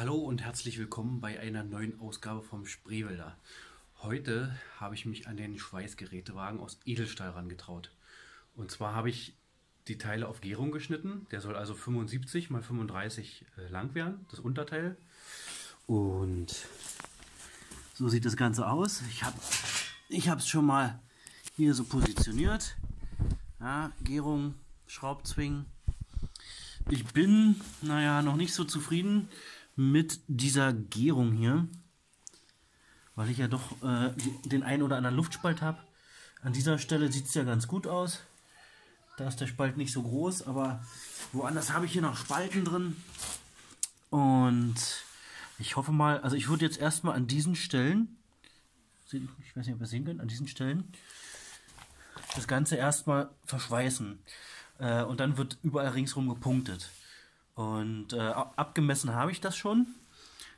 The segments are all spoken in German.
Hallo und herzlich willkommen bei einer neuen Ausgabe vom Spreewälder. Heute habe ich mich an den Schweißgerätewagen aus Edelstahl herangetraut. Und zwar habe ich die Teile auf Gärung geschnitten. Der soll also 75 x 35 lang werden, das Unterteil. Und so sieht das Ganze aus. Ich habe ich es schon mal hier so positioniert. Ja, Gärung, Schraubzwingen. Ich bin, naja, noch nicht so zufrieden mit dieser Gärung hier, weil ich ja doch äh, den einen oder anderen Luftspalt habe. An dieser Stelle sieht es ja ganz gut aus. Da ist der Spalt nicht so groß, aber woanders habe ich hier noch Spalten drin. Und ich hoffe mal, also ich würde jetzt erstmal an diesen Stellen, ich weiß nicht, ob ihr sehen könnt, an diesen Stellen das Ganze erstmal verschweißen. Äh, und dann wird überall ringsherum gepunktet. Und äh, abgemessen habe ich das schon.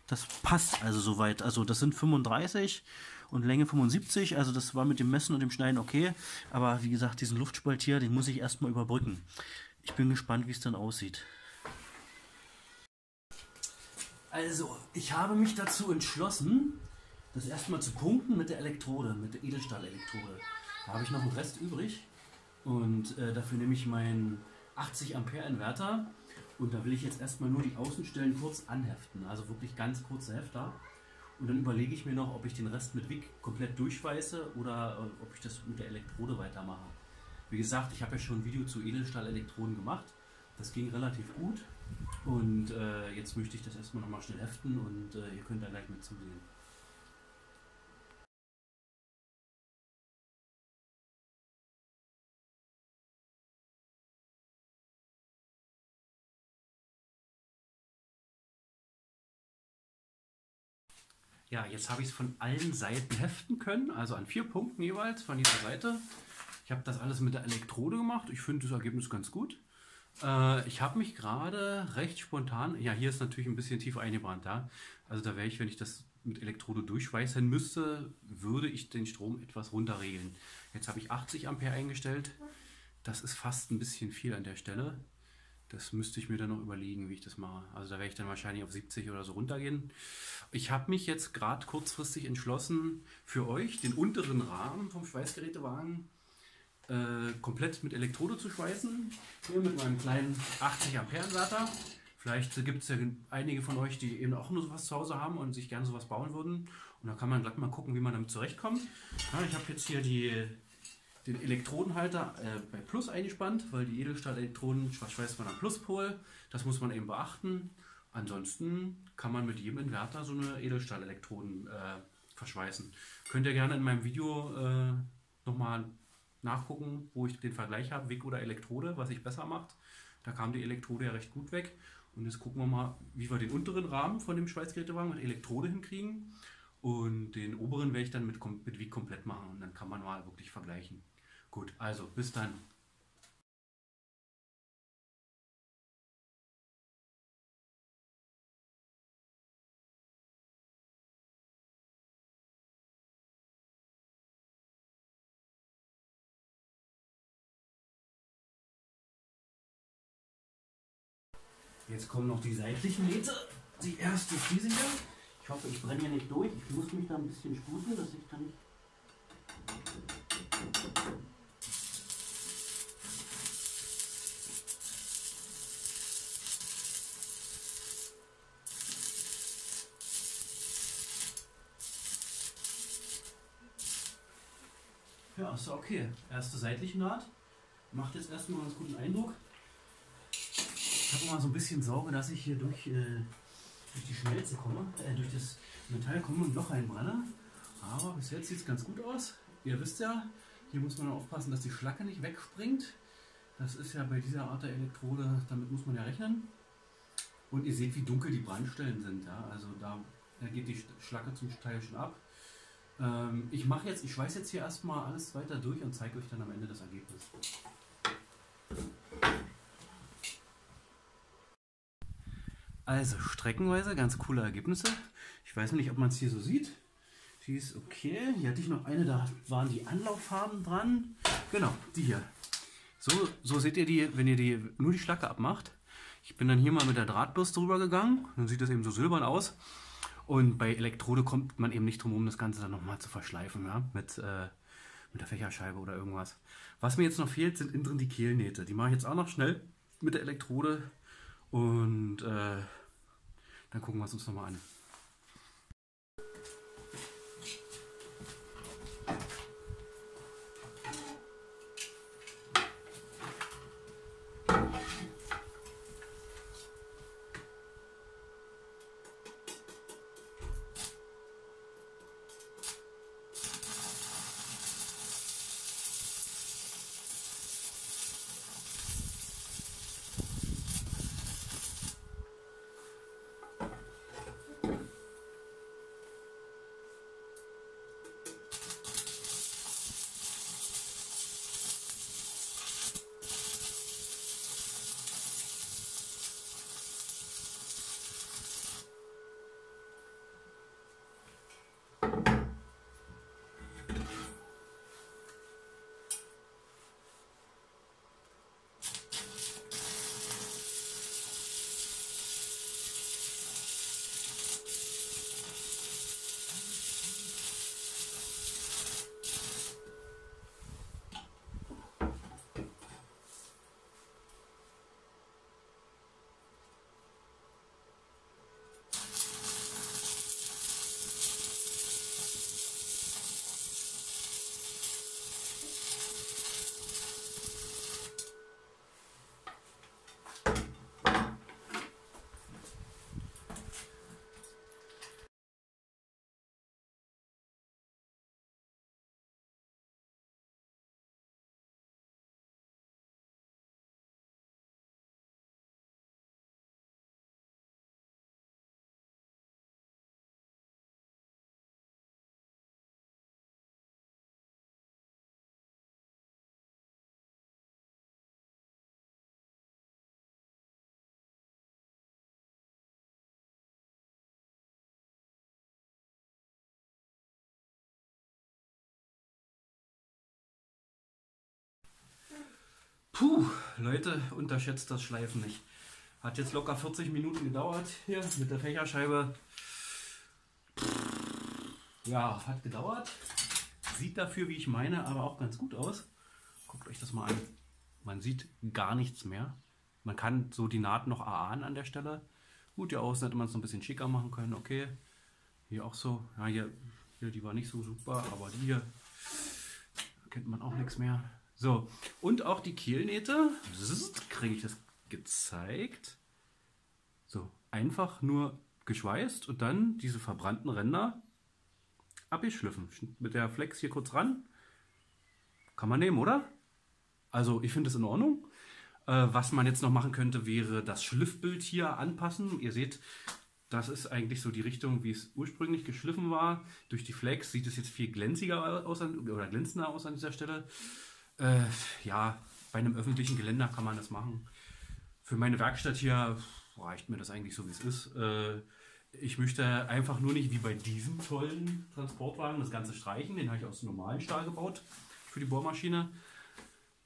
Das passt also soweit. Also das sind 35 und Länge 75. Also das war mit dem Messen und dem Schneiden okay. Aber wie gesagt, diesen Luftspalt hier, den muss ich erstmal überbrücken. Ich bin gespannt, wie es dann aussieht. Also, ich habe mich dazu entschlossen, das erstmal zu punkten mit der Elektrode, mit der Edelstahl-Elektrode. Da habe ich noch einen Rest übrig. Und äh, dafür nehme ich meinen 80 Ampere Inverter und da will ich jetzt erstmal nur die Außenstellen kurz anheften, also wirklich ganz kurze Hefter. Und dann überlege ich mir noch, ob ich den Rest mit Wick komplett durchschweiße oder äh, ob ich das mit der Elektrode weitermache. Wie gesagt, ich habe ja schon ein Video zu Edelstahl-Elektroden gemacht. Das ging relativ gut. Und äh, jetzt möchte ich das erstmal nochmal schnell heften und äh, ihr könnt da gleich mit zusehen. Ja, jetzt habe ich es von allen Seiten heften können, also an vier Punkten jeweils von dieser Seite. Ich habe das alles mit der Elektrode gemacht. Ich finde das Ergebnis ganz gut. Äh, ich habe mich gerade recht spontan, ja, hier ist natürlich ein bisschen tief eingebrannt, ja. Also da wäre ich, wenn ich das mit Elektrode durchschweißen müsste, würde ich den Strom etwas runterregeln. Jetzt habe ich 80 Ampere eingestellt. Das ist fast ein bisschen viel an der Stelle. Das müsste ich mir dann noch überlegen, wie ich das mache. Also da werde ich dann wahrscheinlich auf 70 oder so runtergehen. Ich habe mich jetzt gerade kurzfristig entschlossen, für euch den unteren Rahmen vom Schweißgerätewagen äh, komplett mit Elektrode zu schweißen. Hier mit meinem kleinen 80 Ampere Inverter. Vielleicht gibt es ja einige von euch, die eben auch nur sowas zu Hause haben und sich gerne sowas bauen würden. Und da kann man gleich mal gucken, wie man damit zurechtkommt. Ja, ich habe jetzt hier die den Elektrodenhalter äh, bei Plus eingespannt, weil die Edelstahl-Elektroden schweißt man am Pluspol. Das muss man eben beachten. Ansonsten kann man mit jedem Inverter so eine Edelstahl-Elektroden äh, verschweißen. Könnt ihr gerne in meinem Video äh, nochmal nachgucken, wo ich den Vergleich habe, Wick oder Elektrode, was sich besser macht. Da kam die Elektrode ja recht gut weg. Und jetzt gucken wir mal, wie wir den unteren Rahmen von dem Schweißgerätewagen mit Elektrode hinkriegen. Und den oberen werde ich dann mit, mit Wick komplett machen. Und dann kann man mal wirklich vergleichen. Gut, also bis dann. Jetzt kommen noch die seitlichen Nähte. Die erste ist diese hier. Ich hoffe, ich brenne hier nicht durch. Ich muss mich da ein bisschen sputen, dass ich dann nicht Ist okay. Erste seitliche Naht. Macht jetzt erstmal einen ganz guten Eindruck. Ich habe mal so ein bisschen Sorge, dass ich hier durch, äh, durch die Schmelze komme, äh, durch das Metall komme und noch reinbrenne. Aber bis jetzt sieht es ganz gut aus. Ihr wisst ja, hier muss man aufpassen, dass die Schlacke nicht wegspringt. Das ist ja bei dieser Art der Elektrode, damit muss man ja rechnen. Und ihr seht, wie dunkel die Brandstellen sind. Ja? Also da, da geht die Schlacke zum Teil schon ab. Ähm, ich mache jetzt, ich schweiß jetzt hier erstmal alles weiter durch und zeige euch dann am Ende das Ergebnis. Also streckenweise ganz coole Ergebnisse. Ich weiß nicht, ob man es hier so sieht. Die ist okay. Hier hatte ich noch eine, da waren die Anlauffarben dran. Genau, die hier. So, so seht ihr die, wenn ihr die, nur die Schlacke abmacht. Ich bin dann hier mal mit der Drahtbürste rübergegangen. Dann sieht das eben so silbern aus. Und bei Elektrode kommt man eben nicht drum herum, das Ganze dann nochmal zu verschleifen, ja, mit, äh, mit der Fächerscheibe oder irgendwas. Was mir jetzt noch fehlt, sind innen drin die Kehlnähte. Die mache ich jetzt auch noch schnell mit der Elektrode und äh, dann gucken wir es uns nochmal an. Puh, Leute, unterschätzt das Schleifen nicht. Hat jetzt locker 40 Minuten gedauert hier mit der Fächerscheibe. Ja, hat gedauert. Sieht dafür, wie ich meine, aber auch ganz gut aus. Guckt euch das mal an. Man sieht gar nichts mehr. Man kann so die Naht noch erahnen an der Stelle. Gut, die Außen hätte man es noch ein bisschen schicker machen können, okay. Hier auch so. Ja, hier, hier die war nicht so super, aber die hier kennt man auch nichts mehr. So, und auch die Kehlnähte. Kriege ich das gezeigt. So, einfach nur geschweißt und dann diese verbrannten Ränder abgeschliffen. Mit der Flex hier kurz ran. Kann man nehmen, oder? Also, ich finde es in Ordnung. Äh, was man jetzt noch machen könnte, wäre das Schliffbild hier anpassen. Ihr seht, das ist eigentlich so die Richtung, wie es ursprünglich geschliffen war. Durch die Flex sieht es jetzt viel glänziger aus oder glänzender aus an dieser Stelle. Äh, ja, bei einem öffentlichen Geländer kann man das machen. Für meine Werkstatt hier reicht mir das eigentlich so, wie es ist. Äh, ich möchte einfach nur nicht wie bei diesem tollen Transportwagen das Ganze streichen. Den habe ich aus normalen Stahl gebaut für die Bohrmaschine.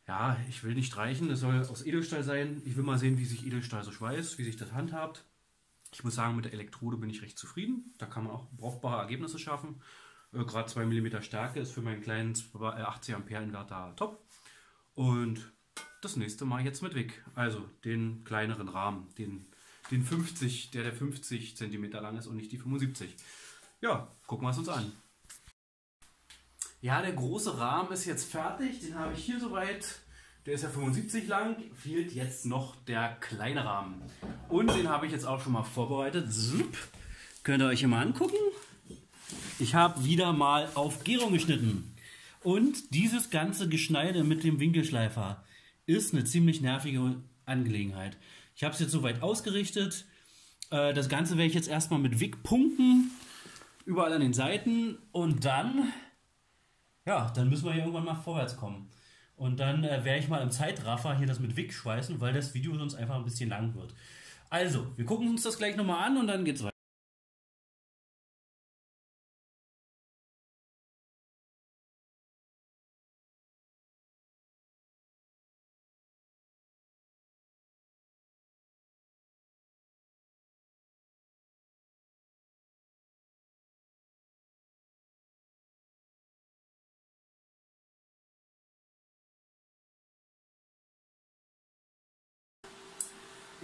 Ja, ich will nicht streichen, es soll aus Edelstahl sein. Ich will mal sehen, wie sich Edelstahl so schweißt, wie sich das handhabt. Ich muss sagen, mit der Elektrode bin ich recht zufrieden. Da kann man auch brauchbare Ergebnisse schaffen. Äh, Gerade 2 mm Stärke ist für meinen kleinen 80 Ampere Inverter top. Und das nächste Mal jetzt mit Wick. Also den kleineren Rahmen, den, den 50, der der 50 cm lang ist und nicht die 75. Ja, gucken wir es uns an. Ja, der große Rahmen ist jetzt fertig. Den habe ich hier soweit. Der ist ja 75 lang. Fehlt jetzt noch der kleine Rahmen. Und den habe ich jetzt auch schon mal vorbereitet. Zup. Könnt ihr euch mal angucken. Ich habe wieder mal auf Gärung geschnitten. Und dieses ganze Geschneide mit dem Winkelschleifer ist eine ziemlich nervige Angelegenheit. Ich habe es jetzt soweit ausgerichtet. Äh, das Ganze werde ich jetzt erstmal mit Wick punkten. Überall an den Seiten. Und dann, ja, dann müssen wir hier irgendwann mal vorwärts kommen. Und dann äh, werde ich mal im Zeitraffer hier das mit Wick schweißen, weil das Video sonst einfach ein bisschen lang wird. Also, wir gucken uns das gleich nochmal an und dann geht's weiter.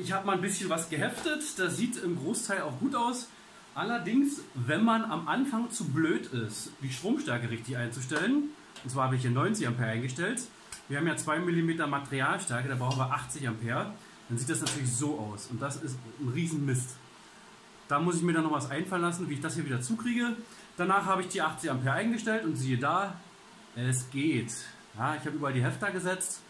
Ich habe mal ein bisschen was geheftet. Das sieht im Großteil auch gut aus. Allerdings, wenn man am Anfang zu blöd ist, die Stromstärke richtig einzustellen, und zwar habe ich hier 90 Ampere eingestellt, wir haben ja 2 mm Materialstärke, da brauchen wir 80 Ampere, dann sieht das natürlich so aus. Und das ist ein Riesenmist. Da muss ich mir dann noch was einfallen lassen, wie ich das hier wieder zukriege. Danach habe ich die 80 Ampere eingestellt und siehe da, es geht. Ja, ich habe überall die Hefter gesetzt.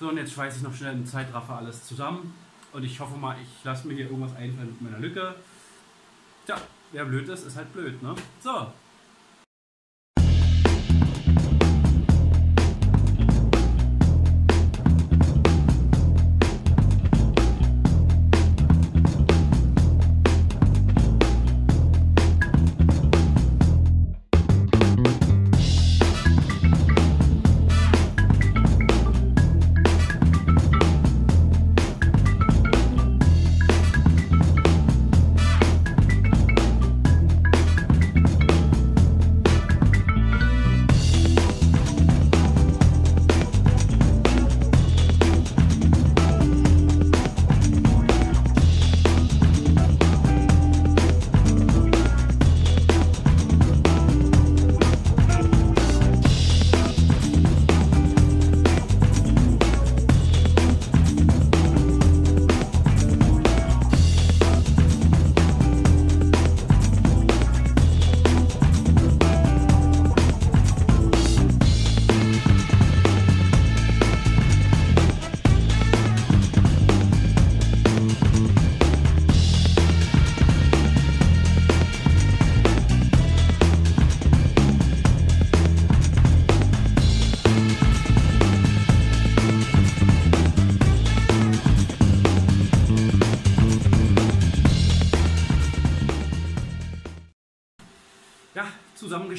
So, und jetzt schweiße ich noch schnell im Zeitraffer alles zusammen. Und ich hoffe mal, ich lasse mir hier irgendwas einfallen mit meiner Lücke. Tja, wer blöd ist, ist halt blöd, ne? So,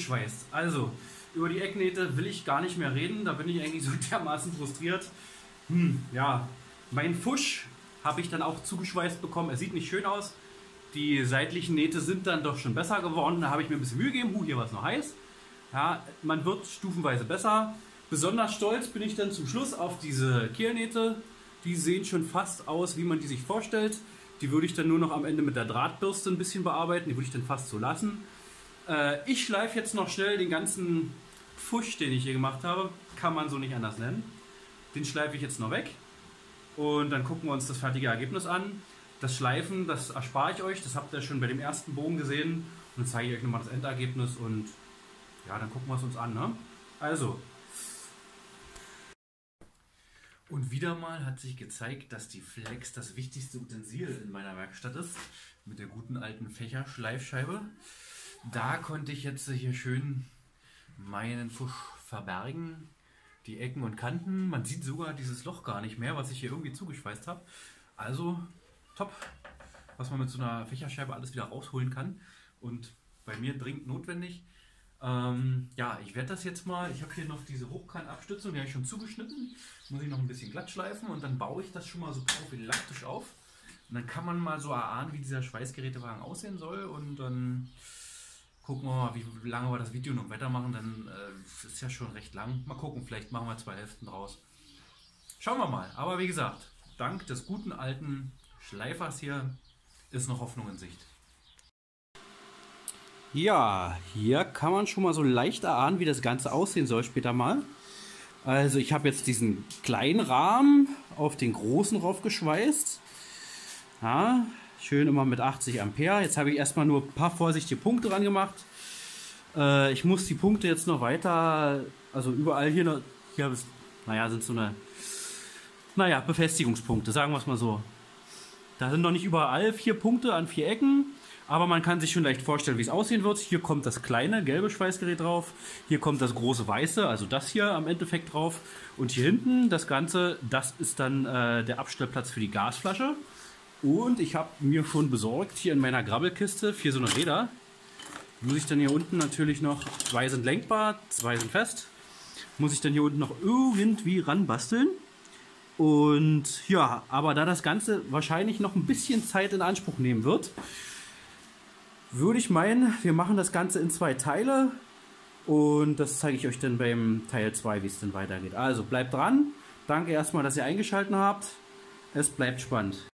zusammengeschweißt. Also, über die Ecknähte will ich gar nicht mehr reden. Da bin ich eigentlich so dermaßen frustriert. Hm, ja, mein Fusch habe ich dann auch zugeschweißt bekommen. Er sieht nicht schön aus. Die seitlichen Nähte sind dann doch schon besser geworden. Da habe ich mir ein bisschen Mühe gegeben. Huh, hier war es noch heiß. Ja, man wird stufenweise besser. Besonders stolz bin ich dann zum Schluss auf diese Kehlnähte. Die sehen schon fast aus, wie man die sich vorstellt. Die würde ich dann nur noch am Ende mit der Drahtbürste ein bisschen bearbeiten. Die würde ich dann fast so lassen. Äh, ich schleife jetzt noch schnell den ganzen Pfusch, den ich hier gemacht habe. Kann man so nicht anders nennen. Den schleife ich jetzt noch weg. Und dann gucken wir uns das fertige Ergebnis an. Das Schleifen, das erspare ich euch. Das habt ihr schon bei dem ersten Bogen gesehen. Und dann zeige ich euch nochmal das Endergebnis. Und ja, dann gucken wir es uns an. Ne? Also. Und wieder mal hat sich gezeigt, dass die Flex das wichtigste Utensil in meiner Werkstatt ist. Mit der guten alten Fächerschleifscheibe. Da konnte ich jetzt hier schön meinen Fusch verbergen. Die Ecken und Kanten. Man sieht sogar dieses Loch gar nicht mehr, was ich hier irgendwie zugeschweißt habe. Also top, was man mit so einer Fächerscheibe alles wieder rausholen kann. Und bei mir dringend notwendig. Ähm, ja, ich werde das jetzt mal, ich habe hier noch diese Hochkantabstützung, die habe ich schon zugeschnitten. Muss ich noch ein bisschen glatt schleifen und dann baue ich das schon mal so prophylaktisch auf. Und dann kann man mal so erahnen, wie dieser Schweißgerätewagen aussehen soll. Und dann gucken wir mal, wie lange wir das Video noch weitermachen. Dann äh, ist ja schon recht lang. Mal gucken, vielleicht machen wir zwei Hälften draus. Schauen wir mal. Aber wie gesagt, dank des guten alten Schleifers hier ist noch Hoffnung in Sicht. Ja, hier kann man schon mal so leicht erahnen, wie das Ganze aussehen soll später mal. Also ich habe jetzt diesen kleinen Rahmen auf den großen raufgeschweißt. Ja, Schön immer mit 80 Ampere. Jetzt habe ich erstmal nur ein paar vorsichtige Punkte dran gemacht. Äh, ich muss die Punkte jetzt noch weiter, also überall hier, noch, hier ist, naja, sind so eine, naja, Befestigungspunkte, sagen wir es mal so. Da sind noch nicht überall vier Punkte an vier Ecken, aber man kann sich schon leicht vorstellen, wie es aussehen wird. Hier kommt das kleine gelbe Schweißgerät drauf, hier kommt das große weiße, also das hier am Endeffekt drauf. Und hier hinten das Ganze, das ist dann äh, der Abstellplatz für die Gasflasche. Und ich habe mir schon besorgt, hier in meiner Grabbelkiste, vier so eine Räder. Muss ich dann hier unten natürlich noch, zwei sind lenkbar, zwei sind fest. Muss ich dann hier unten noch irgendwie ranbasteln. Und ja, aber da das Ganze wahrscheinlich noch ein bisschen Zeit in Anspruch nehmen wird, würde ich meinen, wir machen das Ganze in zwei Teile. Und das zeige ich euch dann beim Teil 2, wie es dann weitergeht. Also bleibt dran. Danke erstmal, dass ihr eingeschaltet habt. Es bleibt spannend.